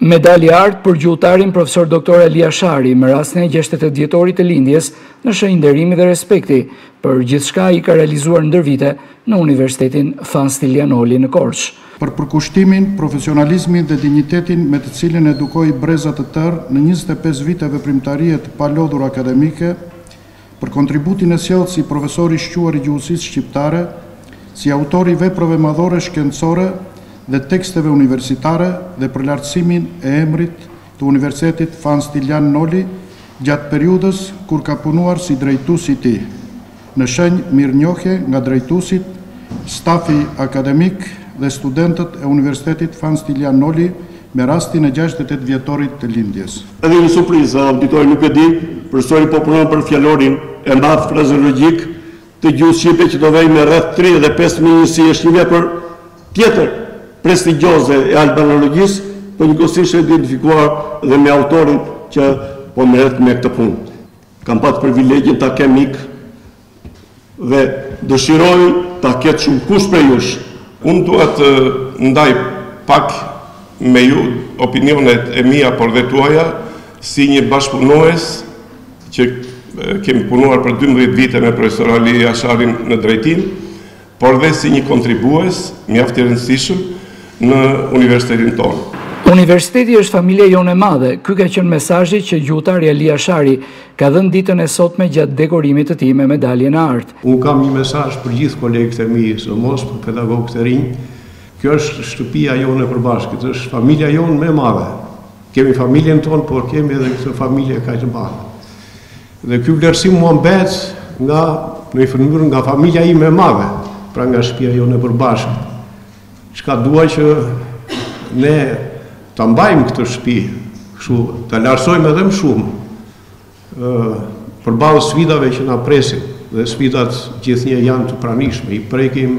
Medalje e artë për gjuhëtarin Profesor Doktor Ali Jashari me rastin e gjashtëdhjetë e tetë vjetorit të lindjes në shenjë nderimi dhe respekti për gjithçka ai ka realizuar ndër vite në Universitetin Fan Stilian Noli në Korçë. Për përkushtimin, profesionalizmin dhe dinjitetin me të cilin edukoi breza të tërë në njëzet e pesë vite veprimtarie të palodhur akademike, Për kontributin e sjellë si profesor i shquar i gjuhësisë shqiptare, si autor i veprave madhore shkencore dhe teksteve universitare dhe për lartësimin e emrit të Universitetit Fan Stilian Noli gjatë periudhës kur ka punuar si drejtues i tij. Në shenjë mirënjohje nga drejtuesit, stafi akademik dhe studentët e Universitetit Fan Stilian Noli Me rastin e gjashtëdhjetë e tetë vjetorit të lindjes. Edhe një surprizë, auditori nuk e di, profesori po punon për fjalorin e madh frazeologjik të gjuhës shqipe që do vej me rreth tridhjetë dhe pesë mijë njësi, është një vepër tjetër prestigjioze e albanologjisë, po njëkohësisht e identifikuar dhe me autorin që po merret me këtë punë. Kam pat privilegjin ta kem mik. Dhe dëshiroj ta ketë shumëkush prej jush. Unë dua të ndaj pak me ju opinionet e mia por dhe tuaja si një bashkëpunues që kemi punuar për dymbëdhjetë vite me profesor Ali Jasharin në drejtim por dhe si një kontribues mjaft i rëndësishëm në universitetin tonë. Universiteti është familja jonë e madhe, ky ka qenë mesazhi që gjuhëtari Ali Jashari ka dhënë ditën e sotme gjatë dekorimit të tij me medaljen e artë. Unë kam një mesazh për gjithë kolegët e mi, sidomos për pedagogët e rinj, kjo është shtëpia jonë e përbashkët, është familja jonë më e madhe. Kemi familjen tonë, por kemi edhe këtë familje kaq të madhe. Dhe ky vlerësim mua mbetet nga, në një farë mënyre nga familja ime e madhe, pra nga shpia jonë e përbashkët. Çka dua që ne ta mbajmë këtë shpi, ta lartësojmë edhe më shumë ë përballë sfidave që na presin dhe sfidat gjithnjë janë të pranishme, i prekim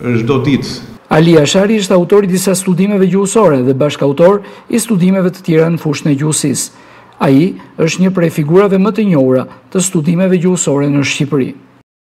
çdo ditë. Ali Jashari është autor i disa studimeve gjuhësore dhe bashkautor i studimeve të tjera në fushën e gjuhësisë. Ai është një prej figurave më të njohura të studimeve gjuhësore në Shqipëri.